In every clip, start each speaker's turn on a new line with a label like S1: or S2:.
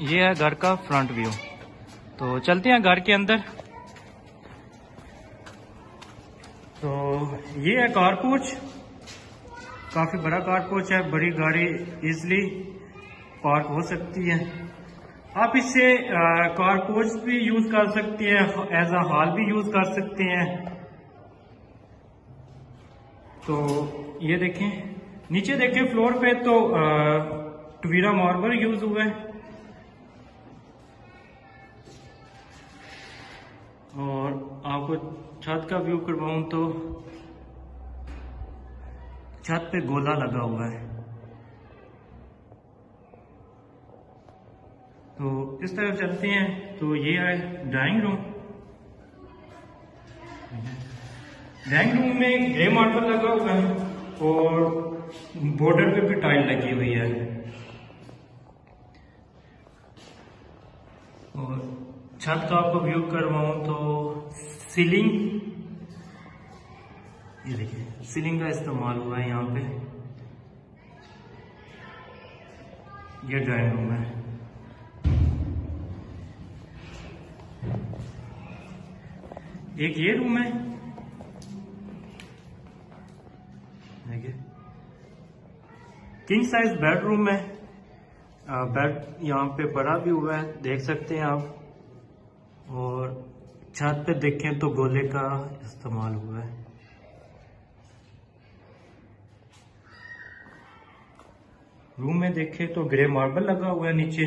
S1: ये है घर का फ्रंट व्यू तो चलते हैं घर के अंदर. तो ये है कार पोच काफ़ी बड़ा कार पोच है, बड़ी गाड़ी इजली पार्क हो सकती है. आप इससे कार पोच भी यूज़ कर सकते हैं एज अ हॉल भी यूज़ कर सकते हैं. तो ये देखें. नीचे देखें फ्लोर पे तो टवीरा मार्बल यूज़ हुआ है. आपको छत का व्यू करवाऊं तो छत पे गोला लगा हुआ है। तो इस तरफ़ चलते हैं तो ये है ड्राइंग रूम ड्राइंग रूम में ग्रे मार्बल लगा हुआ है और बॉर्डर पे भी टाइल लगी हुई है। और छत का आपको व्यू करवाऊं तो सीलिंग ये देखिए सीलिंग का इस्तेमाल हुआ है यहाँ पे। ये ड्राइंग रूम है। एक ये रूम है। देखिए। किंग साइज़ बेडरूम है। बेड यहाँ पे बड़ा भी हुआ है, देख सकते हैं आप। और छत पे देखें तो गोले का इस्तेमाल हुआ है। रूम में देखें तो ग्रे मार्बल लगा हुआ है नीचे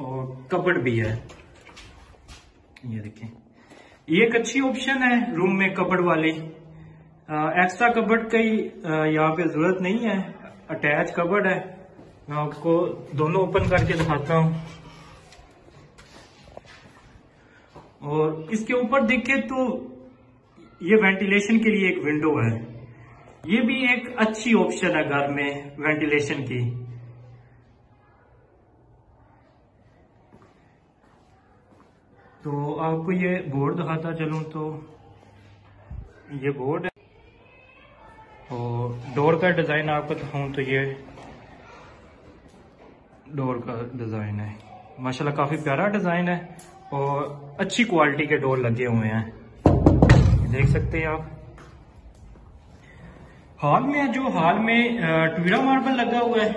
S1: और कबड़ भी है। ये देखें। ये एक अच्छी ऑप्शन है रूम में कबड़ वाली। एक्स्ट्रा कबड़ की यहाँ पे ज़रूरत नहीं है। अटैच कबड़ है। मैं आपको दोनों ओपन करके दिखाता हूँ। और इसके ऊपर देखें तो ये वेंटिलेशन के लिए एक विंडो है। ये भी एक अच्छी ऑप्शन है घर में वेंटिलेशन की। तो आपको ये बोर्ड दिखाता चलूँ तो ये बोर्ड है। और डोर का डिज़ाइन आपको दिखाऊँ तो ये डोर का डिज़ाइन है। माशाल्लाह काफ़ी प्यारा डिज़ाइन है। और अच्छी क्वालिटी के डोर लगे हुए हैं। देख सकते हैं आप। हॉल में, जो हॉल में टवीरा मार्बल लगा हुआ है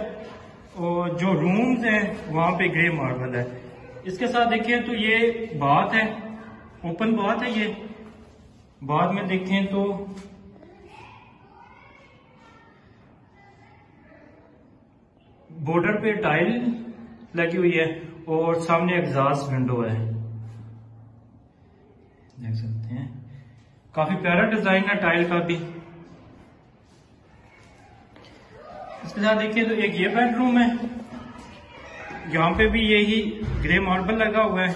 S1: और जो रूम्स हैं, वहाँ पे ग्रे मार्बल है। इसके साथ देखिए तो ये बात है ओपन बात है ये। बाद में देखें तो बॉर्डर पे टाइल लगी हुई है और सामने एग्जॉस्ट विंडो है। देख सकते हैं। काफ़ी प्यारा डिज़ाइन है टाइल का भी। इसके साथ देखिए तो एक ये बेडरूम है। यहाँ पे भी यही ग्रे मार्बल लगा हुआ है।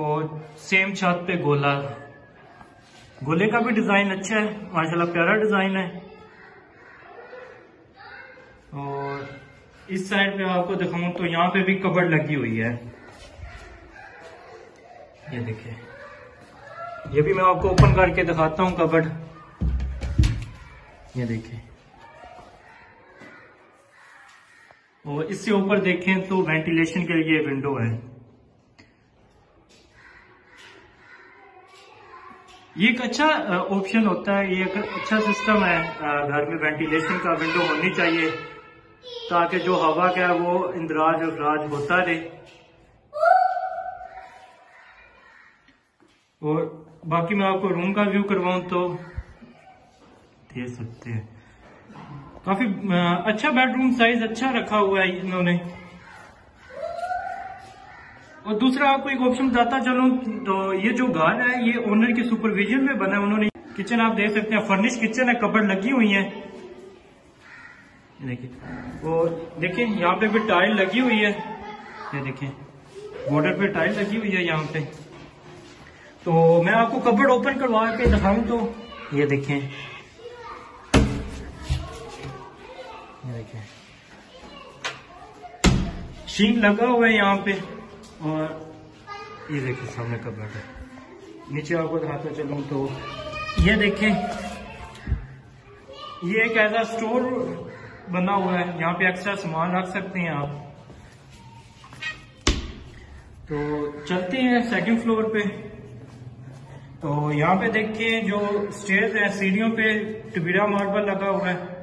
S1: और सेम छत पे गोला। गोले का भी डिज़ाइन अच्छा है, माशाल्लाह प्यारा डिज़ाइन है। और इस साइड पे आपको दिखाऊँ तो यहाँ पे भी कबड़ लगी हुई है। ये देखिए। ये भी मैं आपको ओपन करके दिखाता हूँ कबड़। ये देखिए। और इससे ऊपर देखें तो वेंटिलेशन के लिए विंडो है। ये एक अच्छा ऑप्शन होता है, ये एक अच्छा सिस्टम है घर में वेंटिलेशन का विंडो होनी चाहिए। ताकि जो हवा का है वो इंदराज अफराज होता रहे। और बाकी मैं आपको रूम का व्यू करवाऊं तो दे सकते हैं। काफ़ी अच्छा बेडरूम साइज़ अच्छा रखा हुआ है इन्होंने। और दूसरा आपको एक ऑप्शन बताता चलूँ तो ये जो घर है, ये ओनर के सुपरविजन में बना है। उन्होंने किचन आप देख सकते हैं फर्निश किचन है, कपड़ लगी हुई है। देखिए। और देखिए, यहाँ पे भी टाइल लगी हुई है। ये देखिए बॉर्डर पे टाइल लगी हुई है यहाँ पे। तो मैं आपको कपड़ ओपन करवा के दिखाऊँ तो ये देखें ये शीन लगा हुआ है यहाँ पे, और ये देखिए सामने कपड़ है। नीचे आपको दिखाता चलूँ तो ये देखें ये एक ऐसा स्टोर बना हुआ है। यहाँ पे एक्स्ट्रा सामान रख सकते हैं आप। तो चलते हैं सेकंड फ्लोर पे। तो यहाँ पे देखिए जो स्टेज है, सीढ़ियों पे टबीरा मार्बल लगा हुआ है।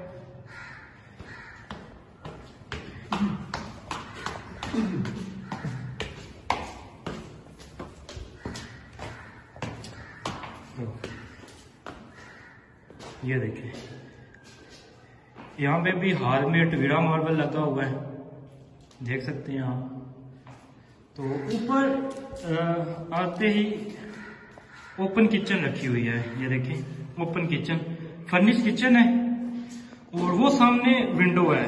S1: ये देखिए। यहाँ पे भी हाल में टवीरा मार्बल लगा हुआ है। देख सकते हैं आप। तो ऊपर आते ही ओपन किचन रखी हुई है। ये देखिए ओपन किचन। फर्निश किचन है और वो सामने विंडो है।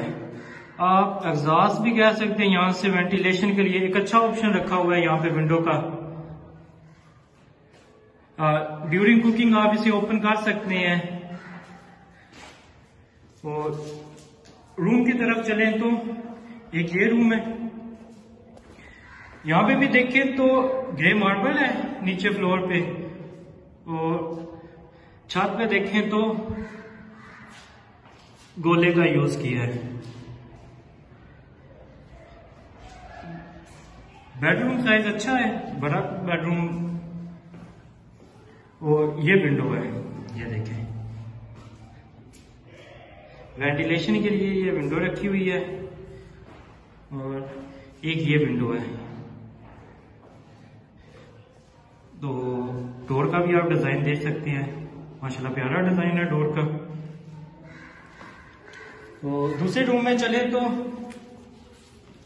S1: आप एग्जॉस्ट भी कह सकते हैं यहाँ से वेंटिलेशन के लिए। एक अच्छा ऑप्शन रखा हुआ है यहाँ पे विंडो का। ड्यूरिंग कुकिंग आप इसे ओपन कर सकते हैं। और रूम की तरफ़ चलें तो एक ये रूम है। यहाँ पे भी देखें तो ग्रे मार्बल है नीचे फ्लोर पे। और छत पे देखें तो गोले का यूज़ किया है। बेडरूम साइज़ अच्छा है, बड़ा बेडरूम। और ये विंडो है, ये देखें। वेंटिलेशन के लिए ये विंडो रखी हुई है और एक ये विंडो है। तो डोर का भी आप डिज़ाइन देख सकते हैं। माशाल्लाह प्यारा डिज़ाइन है डोर का। तो दूसरे रूम में चले तो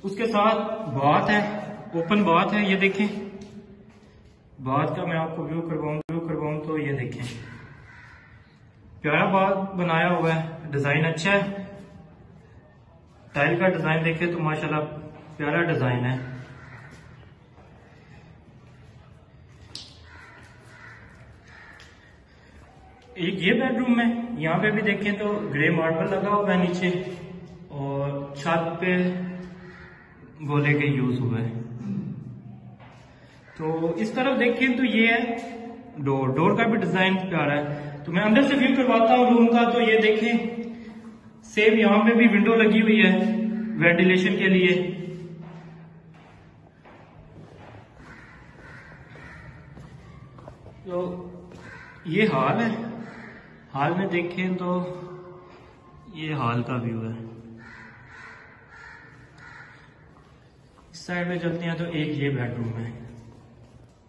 S1: उसके साथ बात है, ओपन बात है, ये देखें। बात का मैं आपको व्यू करवाऊं व्यू करवाऊं तो ये देखें। प्यारा बात बनाया हुआ है। डिज़ाइन अच्छा है। टाइल का डिज़ाइन देखे तो माशाल्लाह प्यारा डिज़ाइन है। एक ये बेडरूम है यहाँ पे भी देखें तो ग्रे मार्बल लगा हुआ है नीचे और छत पे गोले के यूज़ हुआ है। तो इस तरफ़ देखें तो ये है डोर डोर का भी डिज़ाइन प्यारा है। तो मैं अंदर से व्यू करवाता हूँ रूम का तो ये देखें। सेम यहाँ पे भी विंडो लगी हुई है वेंटिलेशन के लिए। तो ये हाल है। हाल में देखें तो ये हाल का व्यू है। इस साइड में चलते हैं तो एक ये बेडरूम है।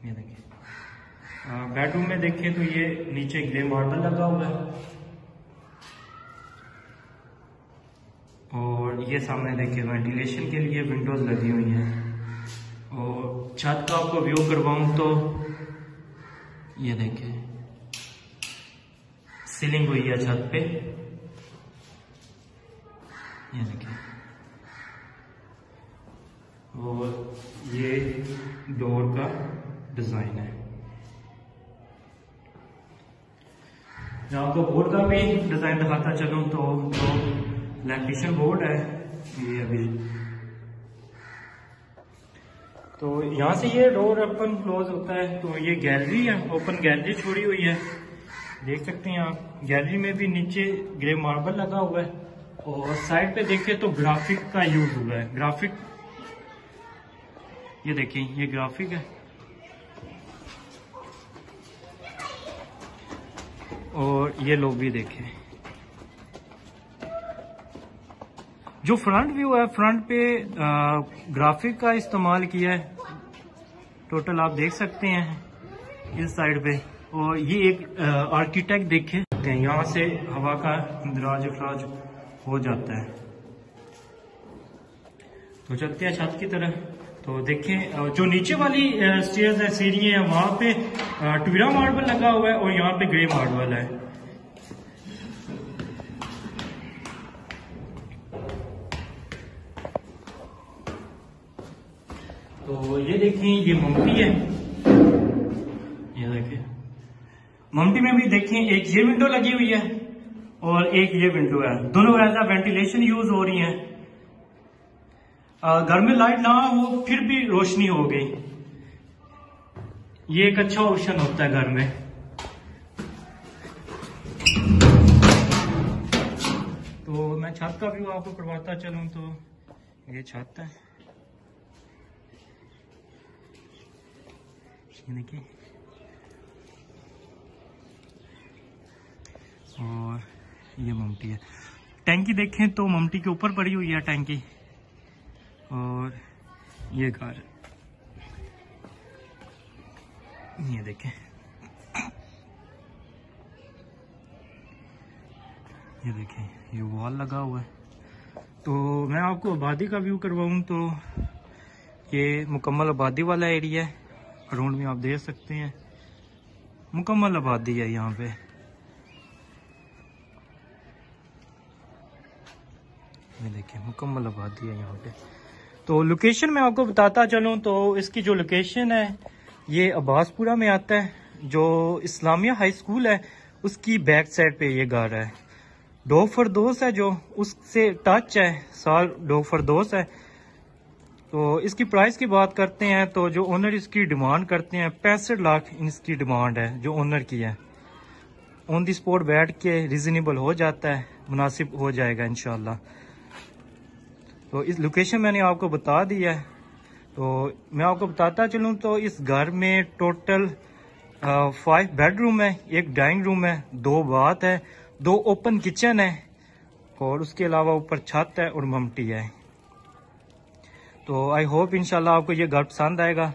S1: ये देखिए। बेडरूम में देखें तो ये नीचे ग्रे मार्बल लगा हुआ है। और ये सामने देखिए वेंटिलेशन के लिए विंडोज़ लगी हुई हैं। और छत का आपको व्यू करवाऊं तो ये देखिए सीलिंग हुई है छत पे। ये देखिए। और ये डोर का डिज़ाइन है। आपको बोर्ड का भी डिज़ाइन दिखाता चलूँ तो जो लैक्टिशन बोर्ड है। ये अभी। तो यहाँ से ये डोर ओपन क्लोज होता है। तो ये गैलरी है। ओपन गैलरी छोड़ी हुई है। देख सकते हैं आप। गैलरी में भी नीचे ग्रे मार्बल लगा हुआ है। और साइड पे देखें तो ग्राफिक का यूज़ हुआ है। ग्राफिक ये देखिए ये ग्राफिक है। और ये लोग भी देखें। जो फ्रंट व्यू है फ्रंट पे ग्राफिक का इस्तेमाल किया है। टोटल आप देख सकते हैं इस साइड पे। और ये एक आर्किटेक्ट देखे। यहाँ से हवा का इंदराज अखराज हो जाता है। तो चलते हैं छत की तरह। तो देखें जो नीचे वाली स्टेयर्स है, सीढ़ी है, वहाँ पे टूरा मार्बल लगा हुआ है और यहाँ पे ग्रे मार्बल है। तो ये देखें, ये ममटी है। ये देखें। ममटी में भी देखें, एक ये विंडो लगी हुई है और एक ये विंडो है। दोनों ऐसा वेंटिलेशन यूज़ हो रही है। घर में लाइट ना हो, फिर भी रोशनी हो गई। ये एक अच्छा ऑप्शन होता है घर में। तो मैं छत का व्यू आपको करवाता चलूँ तो ये छत है। ये देखिए। और ये ममटी है। टैंकी देखें तो ममटी के ऊपर पड़ी हुई है टैंकी। और ये कार ये देखें। ये देखें, ये वॉल लगा हुआ है। तो मैं आपको आबादी का व्यू करवाऊं तो ये मुकम्मल आबादी वाला एरिया है। अराउंड में आप देख सकते हैं। मुकम्मल आबादी है यहाँ पे। ये देखिए, मुकम्मल आबादी है यहाँ पे। तो लोकेशन मैं आपको बताता चलूँ तो इसकी जो लोकेशन है, ये अब्बासपुरा में आता है, जो इस्लामिया हाई स्कूल है, उसकी बैक साइड पे ये घर है। डोग फरदोस है जो, उससे टच है, साल डोग फरदोस है। तो इसकी प्राइस की बात करते हैं तो जो ओनर इसकी डिमांड करते हैं, पैंसठ लाख इसकी डिमांड है, जो ओनर की है। ऑन दी स्पॉट बैठ के रिजनेबल हो जाता है, मुनासिब हो जाएगा इनशाला तो इस लोकेशन मैंने आपको बता दिया है। तो मैं आपको बताता चलूँ तो इस घर में टोटल फाइव बेडरूम है, एक डाइनिंग रूम है, दो बाथ है, दो ओपन किचन है और उसके अलावा ऊपर छत है और ममटी है। तो आई होप इनशाला आपको ये घर पसंद आएगा।